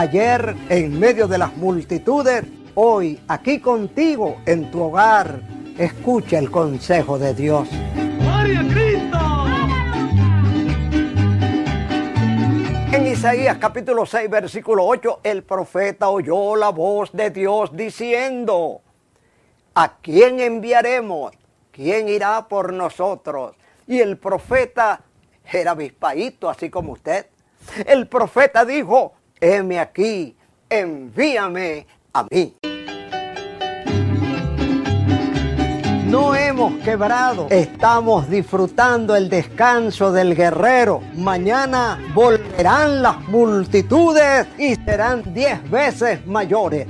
ayer en medio de las multitudes, hoy aquí contigo en tu hogar. Escucha el consejo de Dios. ¡Gloria a Cristo! En Isaías capítulo 6, versículo 8, el profeta oyó la voz de Dios diciendo, ¿a quién enviaremos? ¿Quién irá por nosotros? Y el profeta era avispadito, así como usted. El profeta dijo, heme aquí, envíame a mí. No hemos quebrado, estamos disfrutando el descanso del guerrero. Mañana volverán las multitudes y serán diez veces mayores.